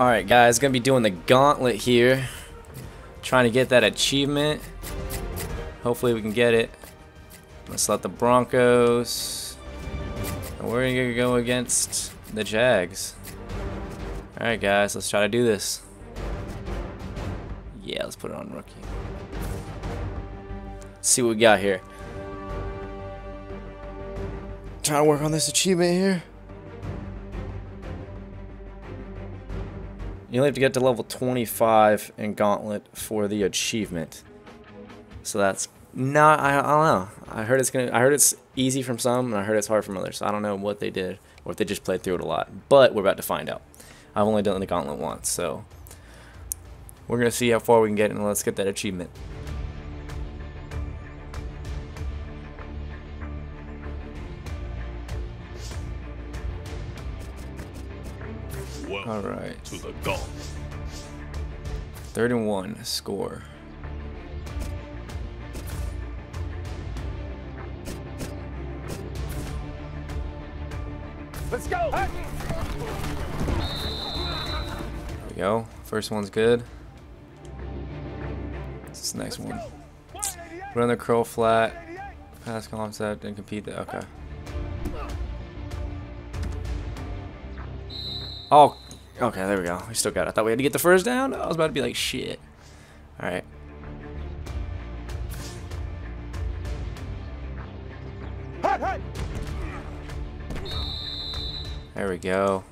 Alright guys, gonna be doing the gauntlet here. Trying to get that achievement. Hopefully we can get it. Let's let the Broncos. And we're gonna go against the Jags. Alright guys, let's try to do this. Yeah, let's put it on rookie. Let's see what we got here. Trying to work on this achievement here. You only have to get to level 25 in Gauntlet for the achievement. So that's not, I, I don't know. I heard it's gonna, I heard it's easy from some, and I heard it's hard from others. So I don't know what they did, or if they just played through it a lot. But we're about to find out. I've only done the Gauntlet once, so we're gonna see how far we can get, and let's get that achievement. Welcome All right. to the gauntlet. 31 score. Let's go. There we go. First one's good. This next one. Run the curl flat. Pass concept and compete the okay. Oh, okay, there we go. We still got it. I thought we had to get the first down. I was about to be like, shit. Hut, hut. There we go.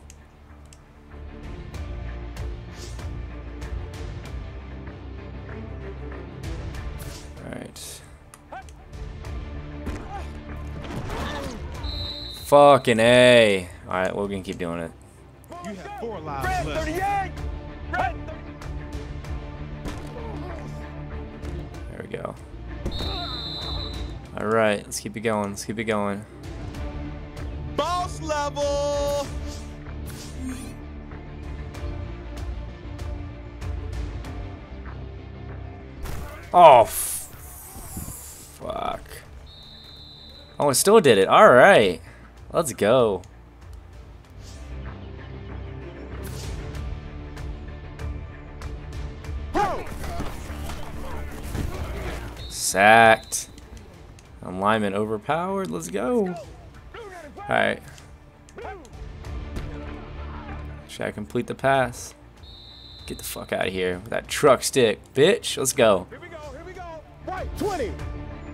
Alright. Fucking A. Alright, we're gonna keep doing it. You have four lives Red left. 38. Red There we go. Alright, let's keep it going. Let's keep it going. Boss level. Oh, fuck. Oh, it still did it. Alright. Let's go. Sacked. And lineman overpowered. Let's go. Alright. Should I complete the pass? Get the fuck out of here with that truck stick, bitch. Let's go. Here we go. Here we go. Right 20.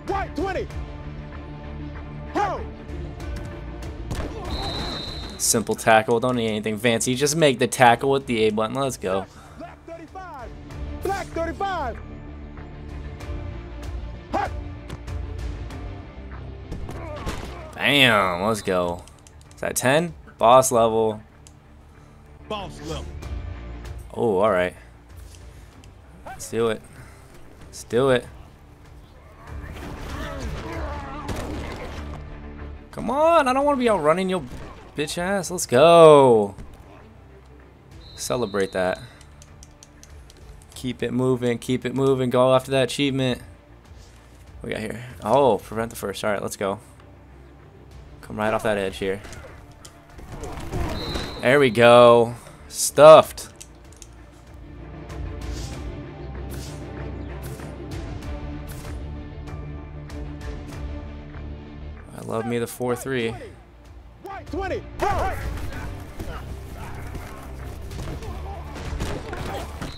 Right 20. Ho. Simple tackle. Don't need anything fancy. Just make the tackle with the A button. Let's go. Bam. Let's go. Is that 10? Boss level. Boss level. Oh, alright. Let's do it. Let's do it. Come on. I don't want to be out running your bitch ass. Let's go. Celebrate that. Keep it moving. Keep it moving. Go after that achievement. What we got here? Oh, prevent the first. Alright, let's go. Come right off that edge here. There we go. Stuffed. I love me the 4-3. Right 20. Ho.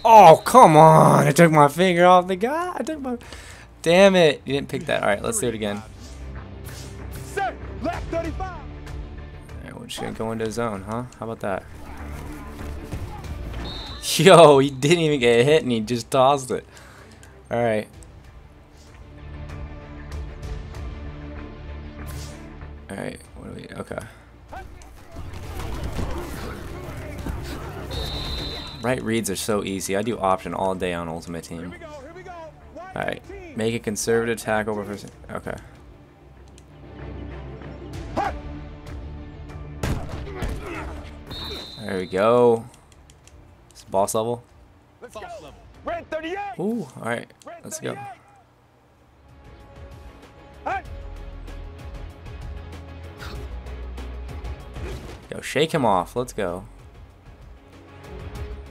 Oh, come on. I took my finger off the guy. I took my... Damn it. You didn't pick that. All right, let's do it again. Just to go into his zone, huh? How about that? Yo, he didn't even get hit and he just tossed it. All right. All right, what do we... Okay. Right reads are so easy. I do option all day on Ultimate Team. Here we go. Here we go. Right Alright. Make a conservative tackle over first. Okay. There we go. It's boss level. Let's go. Red 38. Ooh, alright. Red Let's go. 38. Yo, shake him off. Let's go.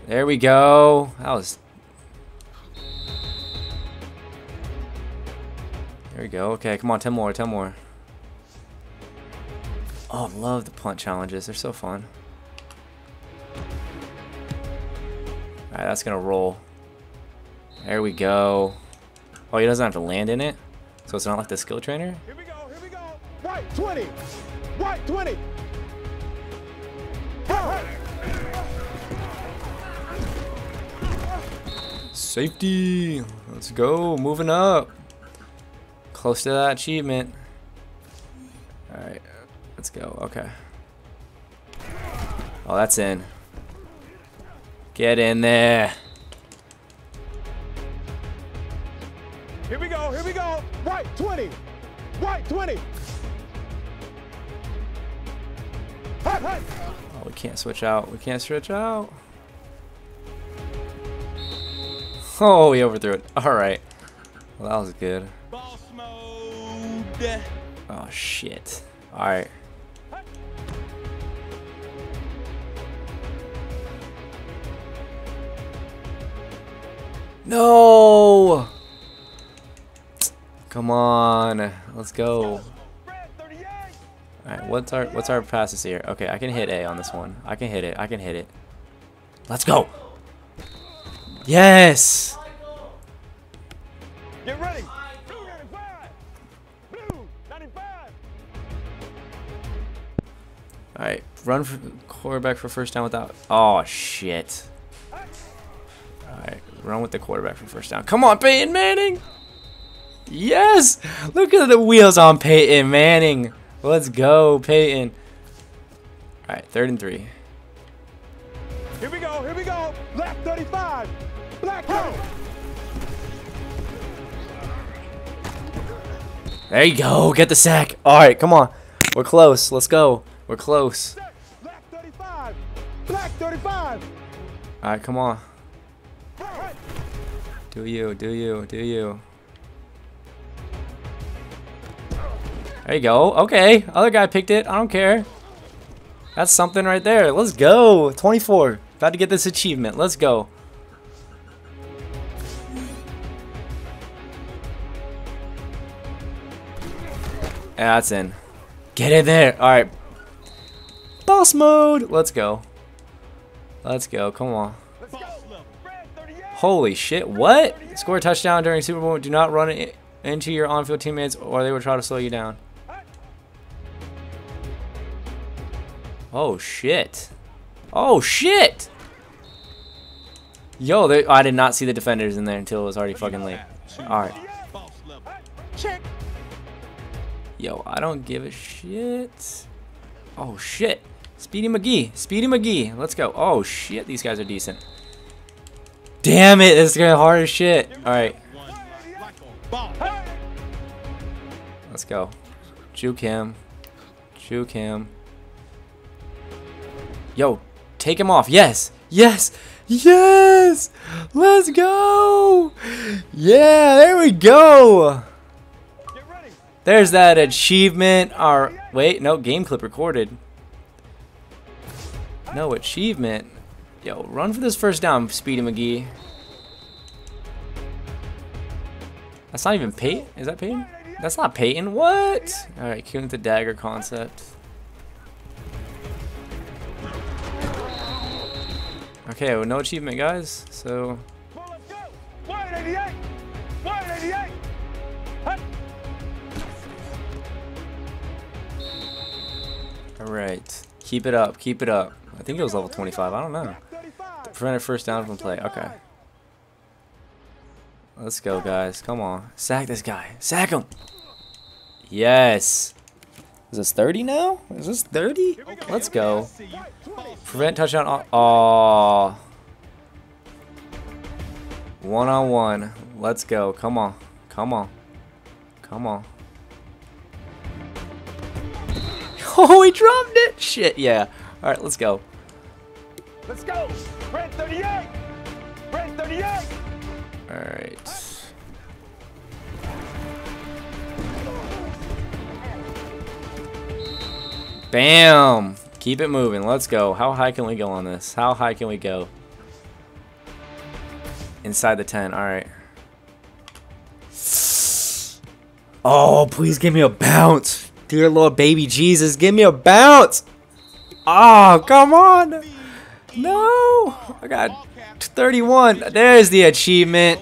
There we go. That was. There we go. Okay, come on, 10 more, 10 more. Oh, I love the punt challenges. They're so fun. Alright, that's gonna roll. There we go. Oh, he doesn't have to land in it? So it's not like the skill trainer? Here we go, here we go. White 20. White 20. Safety. Let's go. Moving up. Close to that achievement. Alright. Let's go. Okay. Oh, that's in. Get in there. Here we go, here we go. White 20. White 20. Hey, hey. Oh, we can't switch out. We can't switch out. Oh, we overthrew it. Alright. Well, that was good. Oh, shit. Alright. No! Come on. Let's go. Alright, what's our what's our passes here? Okay, I can hit A on this one. I can hit it. I can hit it. Let's go. Yes! Get ready. Blue 95. Blue 95. Alright, run for quarterback for first down without. Oh shit. Alright, run with the quarterback for first down. Come on, Peyton Manning! Yes! Look at the wheels on Peyton Manning. Let's go, Peyton. Alright, third and three. Here we go, here we go. Black 35. Black 30. There you go. Get the sack. Alright, come on. We're close. Let's go. We're close. Black 35. Black 35. Alright, come on. Do you, do you, do you. There you go. Okay. Other guy picked it. I don't care. That's something right there. Let's go. 24. About to get this achievement. Let's go. Yeah, that's in. Get in there. All right. Boss mode. Let's go. Let's go. Come on. Holy shit, what? Score a touchdown during Super Bowl. Do not run into your on-field teammates or they will try to slow you down. Oh shit. Oh shit! Yo, they, I did not see the defenders in there until it was already fucking late. Alright. Yo, I don't give a shit. Oh shit. Speedy McGee. Speedy McGee. Let's go. Oh shit, these guys are decent. Damn it, this is gonna hard as shit. Alright. Let's go. Juke him. Juke him. Yo, take him off. Yes. Yes. Yes. Let's go. Yeah, there we go. There's that achievement. Our wait, no, game clip recorded. No achievement. Yo, run for this first down, Speedy McGee. That's not even Peyton. Is that Peyton? That's not Peyton. What? All right, queuing the dagger concept. Okay, well, no achievement, guys. So Well, let's go. White 88. White 88. Hey. All right. Keep it up. Keep it up. I think it was level 25. I don't know. 35. Prevented first down from play. Okay. Let's go, guys. Come on. Sack this guy. Sack him. Yes. Is this 30 now? Is this 30? Let's go. Prevent touchdown. Oh. One on one. Let's go. Come on. Come on. Come on. Oh, he dropped it. Shit, yeah. All right, let's go. Let's go. Red 38. Red 38. All right. Bam! Keep it moving. Let's go. How high can we go on this? How high can we go? inside the 10. All right. Oh, please give me a bounce. Dear Lord, baby Jesus, give me a bounce. Oh, come on. No. I got 31. There's the achievement.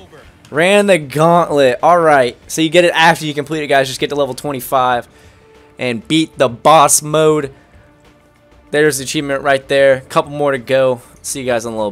Ran the gauntlet. All right. So you get it after you complete it, guys. Just get to level 25 and beat the boss mode. There's the achievement right there. A couple more to go. See you guys in a little